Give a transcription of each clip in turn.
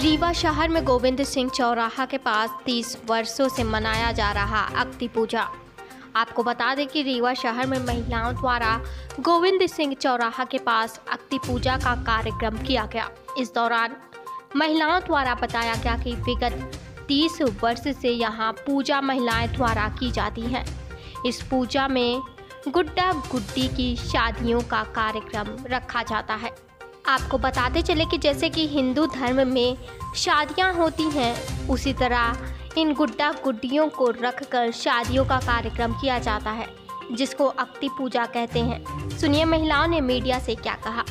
रीवा शहर में गोविंद सिंह चौराहा के पास 30 वर्षों से मनाया जा रहा अक्ति पूजा। आपको बता दें कि रीवा शहर में महिलाओं द्वारा गोविंद सिंह चौराहा के पास अक्ति पूजा का कार्यक्रम किया गया। इस दौरान महिलाओं द्वारा बताया गया कि विगत 30 वर्ष से यहाँ पूजा महिलाएँ द्वारा की जाती है। इस पूजा में गुड्डा गुड्डी की शादियों का कार्यक्रम रखा जाता है। आपको बताते चले कि जैसे कि हिंदू धर्म में शादियाँ होती हैं, उसी तरह इन गुड्डा गुड्डियों को रखकर शादियों का कार्यक्रम किया जाता है, जिसको अक्ति पूजा कहते हैं। सुनिए महिलाओं ने मीडिया से क्या कहा।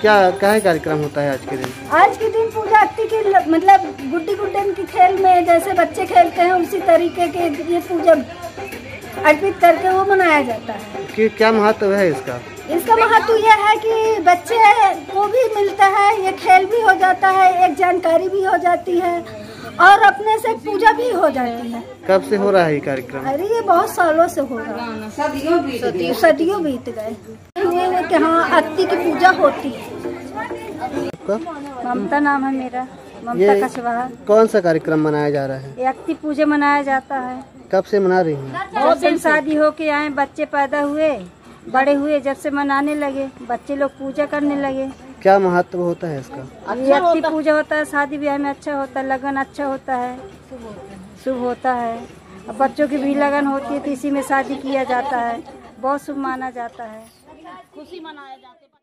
क्या क्या कार्यक्रम होता है आज के दिन? आज के दिन पूजा अक्ति की मतलब गुड्डी गुड्डन की खेल में जैसे बच्चे खेलते हैं उसी तरीके के ये पूजा अर्पित करके वो मनाया जाता है। कि क्या महत्व है इसका? इसका महत्व यह है कि बच्चे को भी मिलता है ये खेल भी हो जाता है एक जानकारी भी हो जाती है और अपने से पूजा भी हो जाती है। कब से हो रहा है ये कार्यक्रम? अरे ये बहुत सालों से हो रहा है। सदियों सदियों बीत गए। हैं कि हाँ अक्ति की पूजा होती है। ममता नाम है मेरा ममता कछवाहा कौन सा कार्यक्रम मनाया जा रहा है? अक्ति पूजा मनाया जाता है। कब से मना रही हैं? बहुत दिन शादी हो के आए बच्चे पैदा हुए बड़े हुए जब से मनाने लगे बच्चे लोग पूजा करने लगे। क्या महत्व होता है इसका? ये अक्ति पूजा होता है शादी ब्याह में अच्छा होता है लगन अच्छा होता है। शुभ होता है। अब बच्चों की भी लगन होती है तो इसी में शादी किया जाता है। बहुत शुभ माना जाता है। खुशी मनाया जाते